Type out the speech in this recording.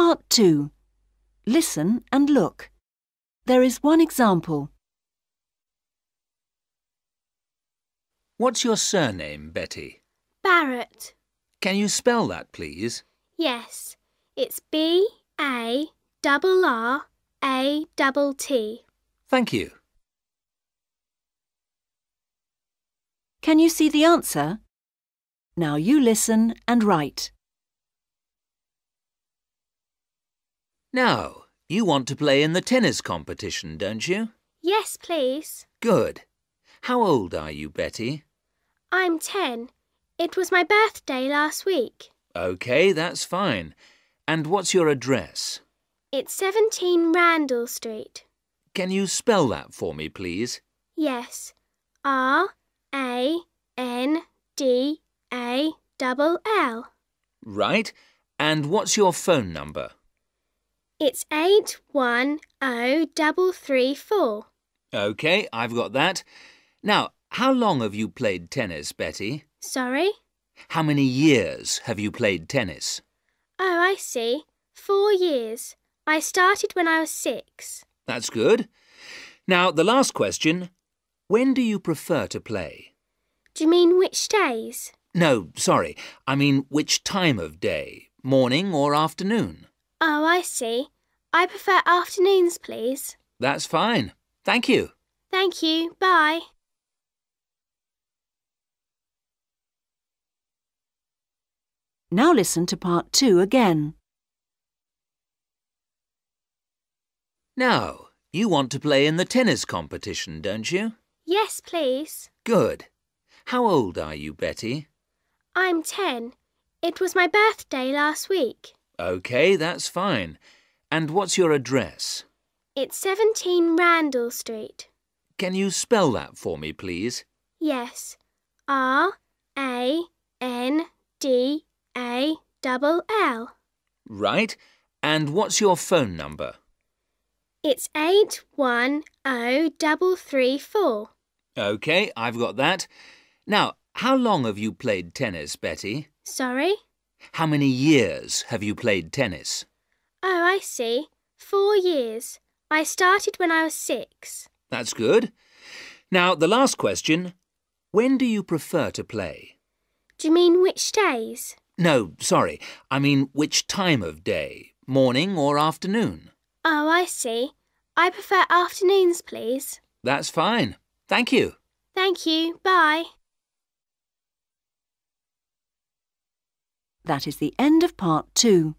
Part 2. Listen and look. There is one example. What's your surname, Betty? Barratt. Can you spell that, please? Yes. It's B A double R A double T. Thank you. Can you see the answer? Now you listen and write. Now, you want to play in the tennis competition, don't you? Yes, please. Good. How old are you, Betty? I'm ten. It was my birthday last week. OK, that's fine. And what's your address? It's 17 Randall Street. Can you spell that for me, please? Yes. R A N D A double L. Right. And what's your phone number? It's eight one O double three four. OK, I've got that. Now, how long have you played tennis, Betty? Sorry? How many years have you played tennis? Oh, I see. Four years. I started when I was six. That's good. Now, the last question. When do you prefer to play? Do you mean which days? No, sorry. I mean which time of day? Morning or afternoon? Oh, I see. I prefer afternoons, please. That's fine. Thank you. Thank you. Bye. Now listen to part 2 again. Now, you want to play in the tennis competition, don't you? Yes, please. Good. How old are you, Betty? I'm ten. It was my birthday last week. OK, that's fine. And what's your address? It's 17 Randall Street. Can you spell that for me, please? Yes. R A N D A double L. Right. And what's your phone number? It's eight one O double three four. OK, I've got that. Now, how long have you played tennis, Betty? Sorry? How many years have you played tennis? Oh, I see. Four years. I started when I was six. That's good. Now, the last question. When do you prefer to play? Do you mean which days? No, sorry. I mean which time of day? Morning or afternoon? Oh, I see. I prefer afternoons, please. That's fine. Thank you. Thank you. Bye. That is the end of part 2.